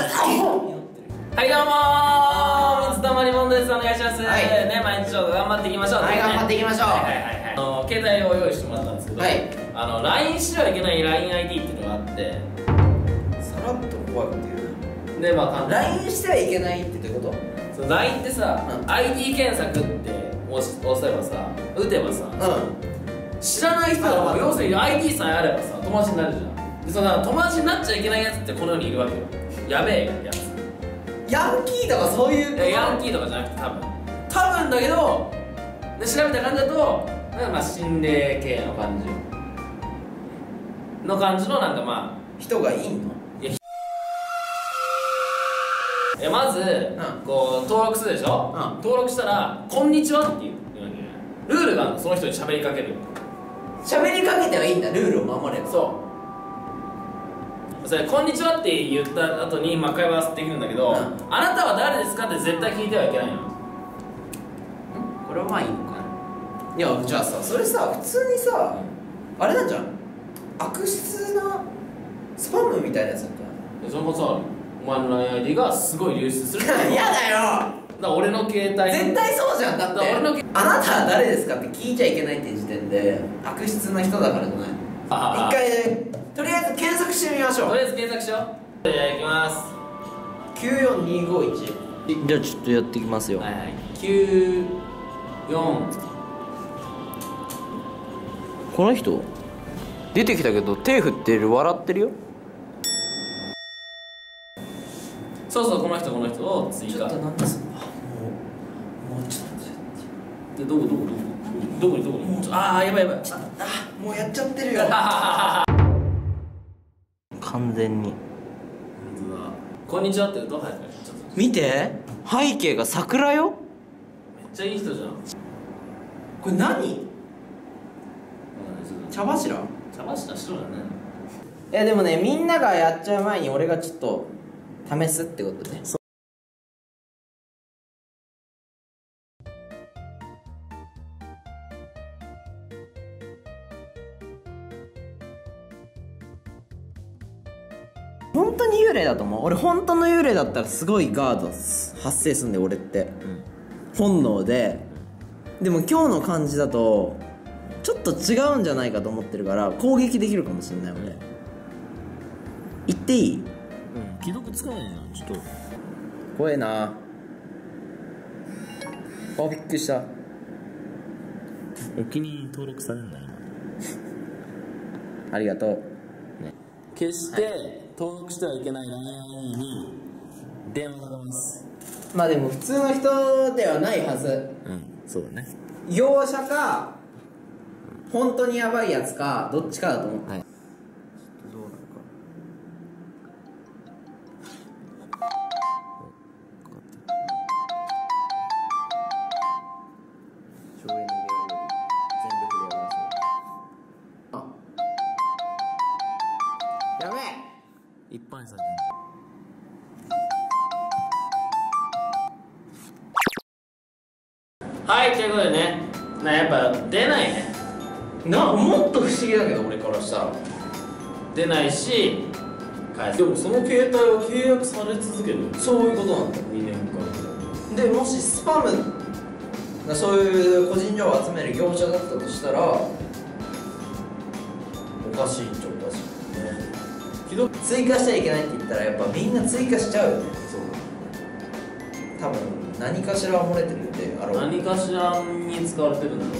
はいどうもー水溜りボンドです。お願いします、はい。ね毎日ちょっと頑張っていきましょう。はい頑張っていきましょう。はいはいはいはい。あの携帯を用意してもらったんですけど、はい。あの LINE してはいけない LINEID っていうのがあって。さらっと怖いこと言う。でまあ LINE してはいけないってこと？その LINE ってさ、うん。ID 検索って押し押せばさ打てばさ、う知らない人あがあ要するに ID さえあればさ友達になるじゃん。でその友達になっちゃいけないやつってこの世にいるわけよやべえやつ。んヤンキーとかそういうヤンキーとかじゃなくて多分。多分だけどで調べた感じだとまあ心霊系の感じ。の感じのなんかま人がいいの？あえまず、ん。こう登録するでしょ、うん。登録したら「こんにちは」って言う。ルールがその人に喋りかける喋りかけてはいいんだルールを守れば。そうそれ「こんにちは」って言った後に、まあ、会話できるんだけど、うん。あなたは誰ですかって絶対聞いてはいけないの？これはまあいいのかな。いやじゃあさそれさ普通にさあれなんじゃん？悪質なスパムみたいなやつだっでそれこそお前の LINEID がすごい流出する。嫌だよ！だから俺の携帯絶対そうじゃんだって。俺のあなたは誰ですかって聞いちゃいけないっていう時点で悪質な人だからじゃない？あ一回とりあえず検索してみましょう。とりあえず検索しよう。じゃあいきます。94251じゃあちょっとやっていきますよ。はいはい。94この人？出てきたけど手振ってる笑ってるよ。そうそうこの人この人を追加。ちょっとなんだそのもうもうちょっと。でどこどこどこ？どこにどこに？ああやばいやばい。あもうやっちゃってるよ 完全に。本当だ。こんにちはって言うとはいはいちょっと見て。背景が桜よ。めっちゃいい人じゃん。これ何？茶柱？茶柱白だね。いやでもねみんながやっちゃう前に俺がちょっと試すってことね本当に幽霊だと思う。俺本当の幽霊だったらすごいガード発生すんで俺って、本能で。でも今日の感じだとちょっと違うんじゃないかと思ってるから攻撃できるかもしれない俺言っていい？うん。既読つかないなちょっと。怖えな。あびっくりした。お気に入り登録されんだ今。ありがとう決して登録してはいけない LINE に電話が出ます。まあでも普通の人ではないはず。うんそうだね。業者か本当にヤバいやつかどっちかだと思う。はい。どうなのか。省エネでやる全力でやりますよあやべえいっぱいされてん。はいということでね。なやっぱ出ないね。なもっと不思議だけど俺からしたら。出ないし返す。でもその携帯は契約され続けるそういうことなんだ。2年間で。もしスパムそういう個人情報を集める業者だったとしたらおかしいっちゃおかしい追加しちゃいけないって言ったらやっぱみんな追加しちゃうよね。そう。多分何かしら漏れてるであろう。何かしらに使われてるんだろ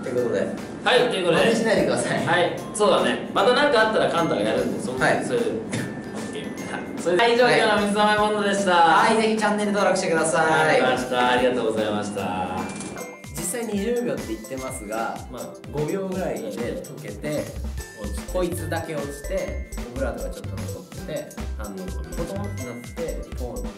うということで。はいということで。真似しないでください。はいそうだね。また何かあったらカンタがやるんでそんな、はい。それで OK それでは以上今日の水溜りボンドでした。はい。ぜひチャンネル登録してください。わかりましたありがとうございました実際20秒って言ってますが、まあ、5秒ぐらいで溶けてこいつだけ落ちてオブラートがちょっと残ってて反応がポトンってなってポン